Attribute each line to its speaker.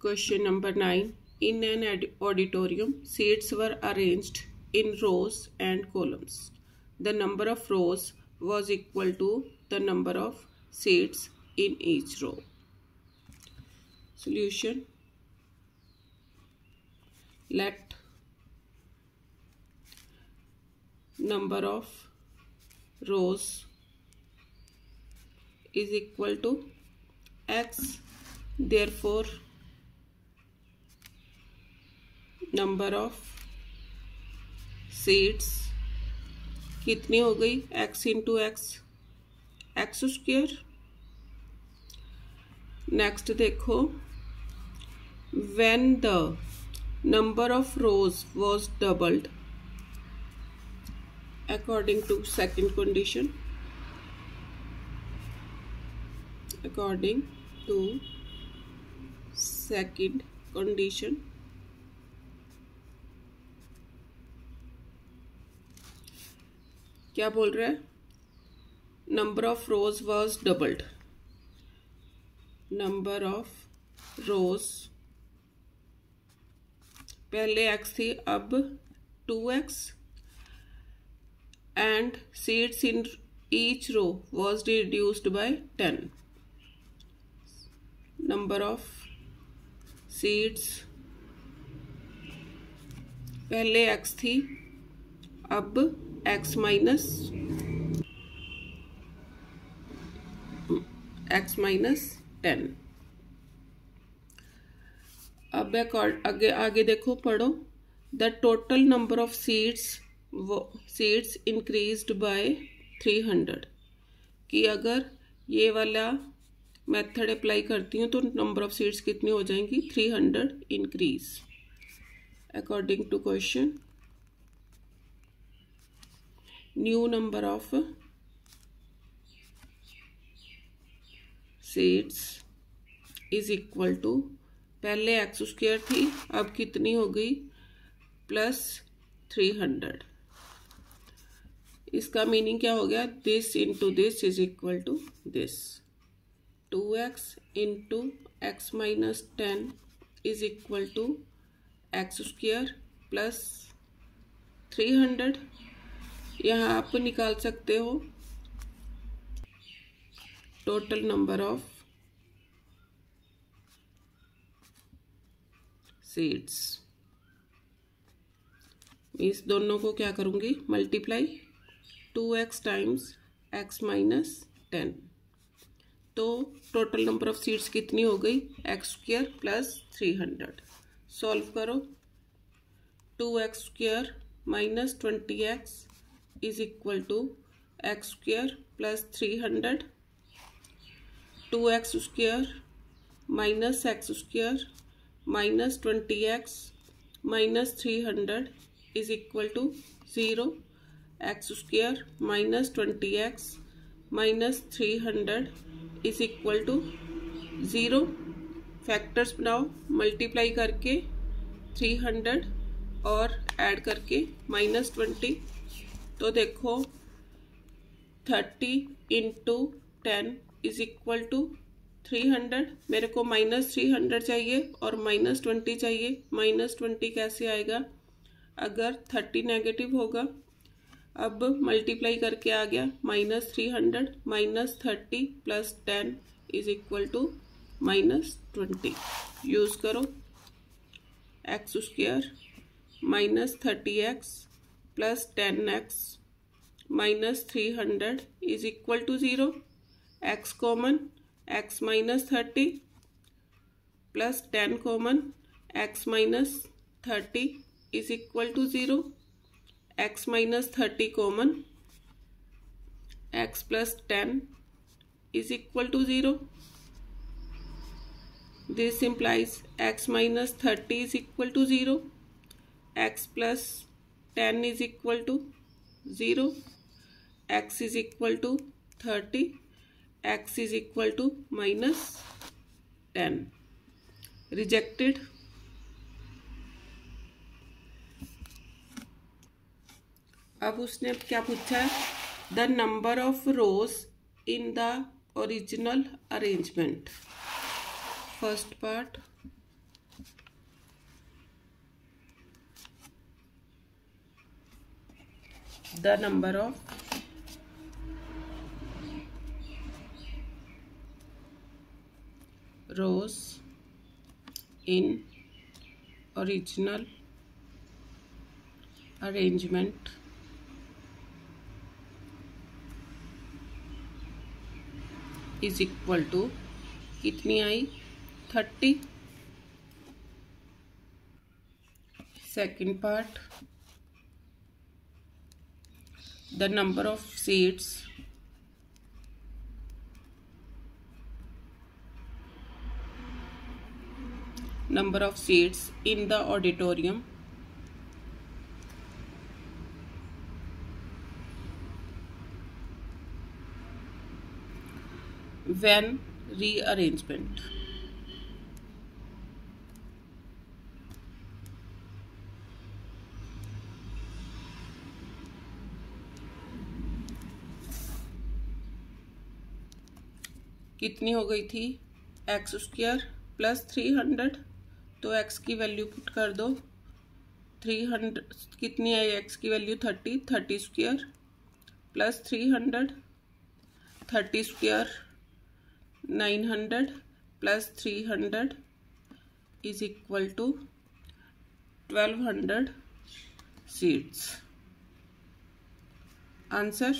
Speaker 1: Question number 9. In an auditorium, seats were arranged in rows and columns. The number of rows was equal to the number of seats in each row. Solution Let number of rows is equal to x therefore number of seats कितनी हो गई? X into x x square next देखो। When the number of rows was doubled according to second condition according to second condition क्या बोल रहा है? Number of rows was doubled number of rows पहले x थी, अब two x and seats in each row was reduced by 10 number of seats पहले x थी, अब x minus x minus ten अब आगे आगे देखो, पढ़ो। The total number of seats seats increased by three hundred कि अगर ये वाला मेथड अप्लाई करती हूँ तो नंबर ऑफ़ सीट्स कितनी हो जाएँगी? Three hundred increase according to question new number of seats is equal to पहले एक्स स्क्वेयर थी, अब कितनी हो गई? प्लस थ्री हंड्रेड इसका मीनिंग क्या हो गया? This into this is equal to this two x into x minus ten is equal to x square plus three hundred यहाँ आप निकाल सकते हो। टोटल नंबर ऑफ़ सीड्स इस दोनों को क्या करूँगी? Multiply two x times x minus ten तो टोटल नंबर ऑफ़ सीट्स कितनी हो गई? X square plus three hundred solve करो। Two x square minus twenty x is equal to x square plus three hundred two x square minus x square minus twenty x minus three hundred is equal to zero x square minus twenty x minus three hundred is equal to zero factors बनाओ multiply करके three hundred और add करके minus twenty तो देखो thirty into ten is equal to three hundred मेरे को minus three hundred चाहिए और माइनस ट्वेंटी चाहिए। माइनस ट्वेंटी कैसे आएगा? अगर थर्टी नेगेटिव होगा, अब मल्टीप्लाई करके आ गया minus three hundred minus thirty plus ten is equal to minus twenty use करो। X square minus thirty x plus 10x minus 300 is equal to 0 x common x minus 30 plus 10 common x minus 30 is equal to 0 x minus 30 common x plus 10 is equal to 0 this implies x minus 30 is equal to 0 x plus ten is equal to zero x is equal to thirty x is equal to minus ten rejected अब उसने क्या पूछा है? The number of rows in the original arrangement first part the number of rows in original arrangement is equal to कितनी आई? Thirty second part the number of seats number of seats in the auditorium. When rearrangement कितनी हो गई थी? X square plus three hundred तो x की value put कर दो। Three hundred कितनी आई एक्स की value thirty thirty square plus three hundred thirty square nine hundred plus three hundred is equal to twelve hundred seats answer